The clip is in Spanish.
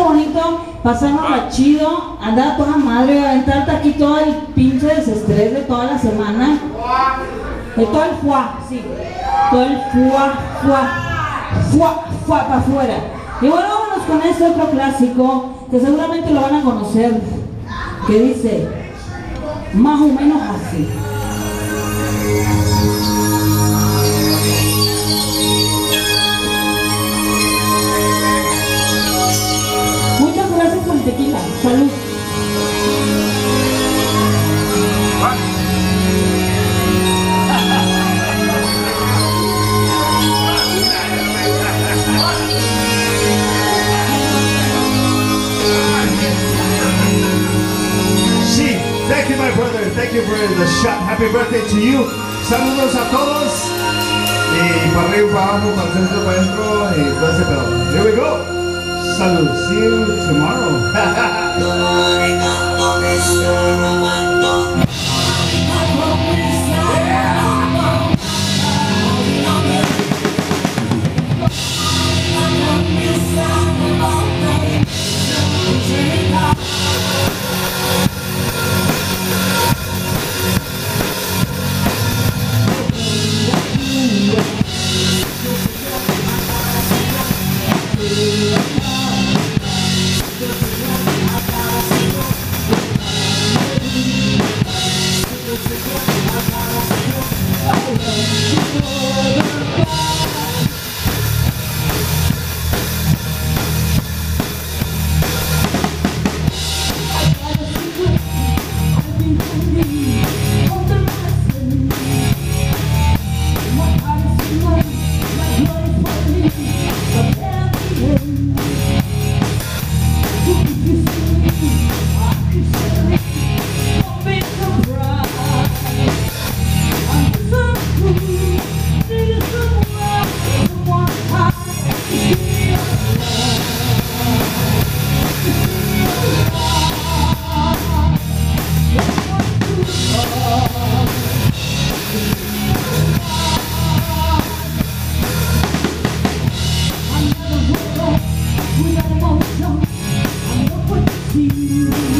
pasárnoslo bonito, pasárnoslo chido, andar a toda madre, aventarte aquí todo el pinche desestrés de toda la semana. De todo el fuá, sí. Todo el fuá, fuá, fuá, fuá para afuera. Y bueno, vámonos con este otro clásico que seguramente lo van a conocer, que dice más o menos así. You for the shot. Happy birthday to you. Saludos a todos. Y para arriba, para abajo, para el centro, para adentro, y todo ese pedo. Here we go. Salud. See you tomorrow. Brasil.